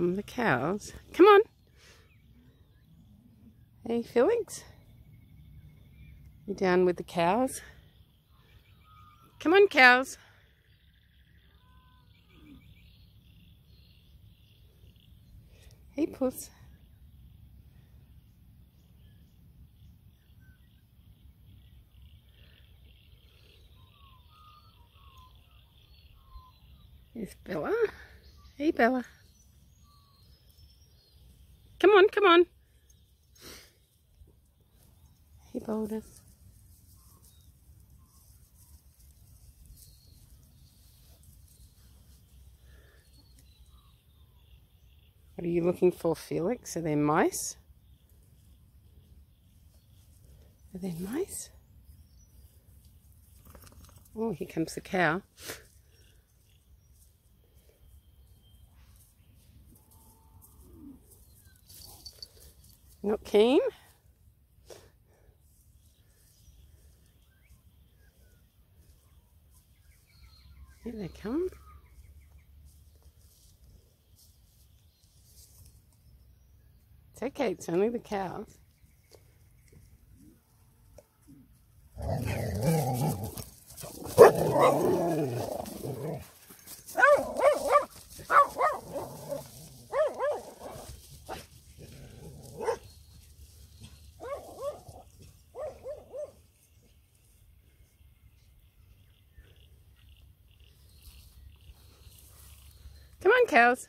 come the cows. Come on. Hey, Felix. You down with the cows? Come on, cows. Hey, puss. There's Bella. Hey, Bella. Come on, come on. Hey, Boulders. What are you looking for, Felix? Are there mice? Are there mice? Oh, here comes the cow. Not keen? Here they come. It's okay, it's only the cows. Come on, cows.